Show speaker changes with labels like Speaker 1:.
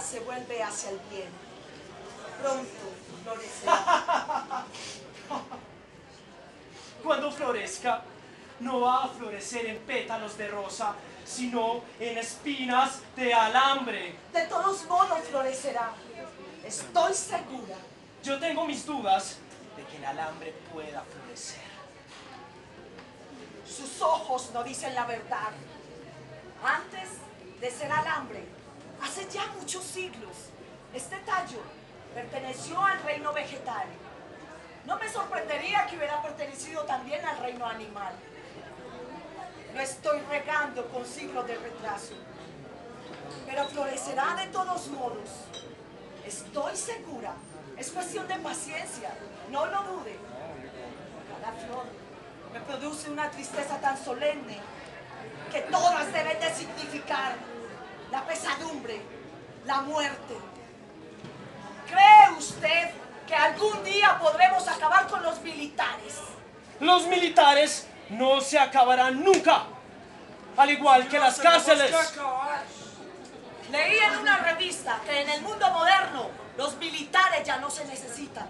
Speaker 1: se vuelve hacia el bien. Pronto florecerá.
Speaker 2: Cuando florezca, no va a florecer en pétalos de rosa, sino en espinas de alambre.
Speaker 1: De todos modos florecerá. Estoy segura.
Speaker 2: Yo tengo mis dudas de que el alambre pueda florecer.
Speaker 1: Sus ojos no dicen la verdad. Antes de ser alambre, hace ya muchos siglos, este tallo perteneció al reino vegetal. No me sorprendería que hubiera pertenecido también al reino animal. Lo estoy regando con siglos de retraso. Pero florecerá de todos modos. Estoy segura. Es cuestión de paciencia. No lo dude. Cada flor me produce una tristeza tan solemne que todas deben de significar pesadumbre, la muerte. ¿Cree usted que algún día podremos acabar con los militares?
Speaker 2: Los militares no se acabarán nunca, al igual que las cárceles.
Speaker 1: Leí en una revista que en el mundo moderno los militares ya no se necesitan.